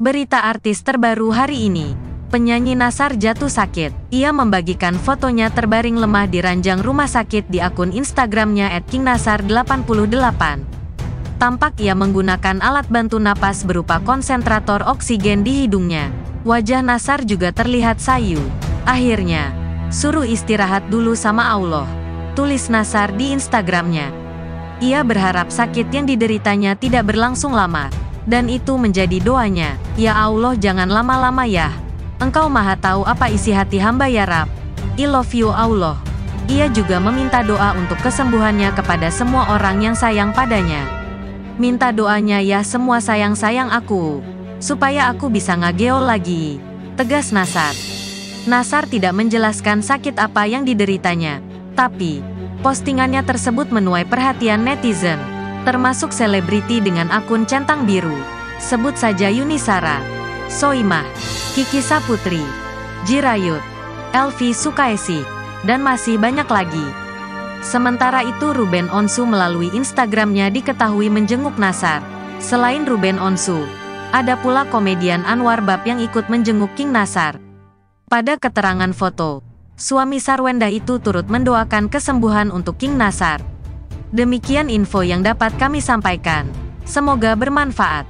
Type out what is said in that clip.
Berita artis terbaru hari ini. Penyanyi Nasar jatuh sakit. Ia membagikan fotonya terbaring lemah di ranjang rumah sakit di akun Instagramnya @kingnasar88. Tampak ia menggunakan alat bantu napas berupa konsentrator oksigen di hidungnya. Wajah Nasar juga terlihat sayu. Akhirnya, suruh istirahat dulu sama Allah. Tulis Nasar di Instagramnya. Ia berharap sakit yang dideritanya tidak berlangsung lama. Dan itu menjadi doanya, Ya Allah jangan lama-lama ya. Engkau maha tahu apa isi hati hamba ya Rab. I love you Allah. Ia juga meminta doa untuk kesembuhannya kepada semua orang yang sayang padanya. Minta doanya ya semua sayang-sayang aku. Supaya aku bisa ngageol lagi. Tegas Nasar. Nasar tidak menjelaskan sakit apa yang dideritanya. Tapi, postingannya tersebut menuai perhatian netizen termasuk selebriti dengan akun centang biru. Sebut saja Yunisara, Soimah, Kiki Saputri, Jirayut, Elvi Sukaisi, dan masih banyak lagi. Sementara itu Ruben Onsu melalui Instagramnya diketahui menjenguk Nasar. Selain Ruben Onsu, ada pula komedian Anwar Bab yang ikut menjenguk King Nasar. Pada keterangan foto, suami Sarwenda itu turut mendoakan kesembuhan untuk King Nasar. Demikian info yang dapat kami sampaikan. Semoga bermanfaat.